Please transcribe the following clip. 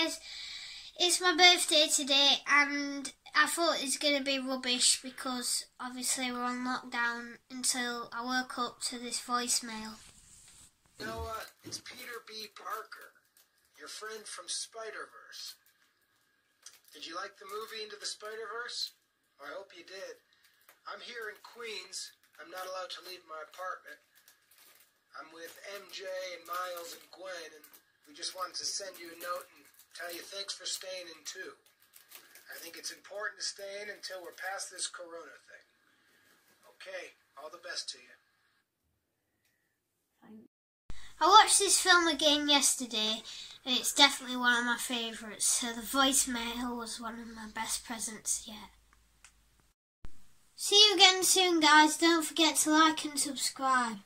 It's my birthday today, and I thought it's going to be rubbish because obviously we're on lockdown until I woke up to this voicemail. You know what? It's Peter B. Parker, your friend from Spider Verse. Did you like the movie Into the Spider Verse? I hope you did. I'm here in Queens. I'm not allowed to leave my apartment. I'm with MJ and Miles and Gwen, and we just wanted to send you a note and tell you thanks for staying in too. I think it's important to stay in until we're past this corona thing. Okay, all the best to you. I watched this film again yesterday, and it's definitely one of my favourites, so the voicemail was one of my best presents yet. See you again soon, guys. Don't forget to like and subscribe.